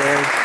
upstairs.